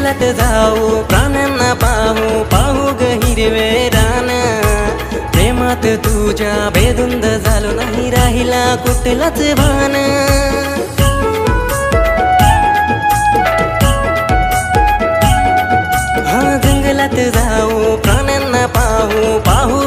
जंगलात जाऊ प्राण्यांना पाहू पाहू ग हिरवे रान. प्रेमात तुझ्या बेदुंद झालो नाही राहिला कुठलाच भान. हा जंगलात जाऊ प्राण्यांना पाहू पाहू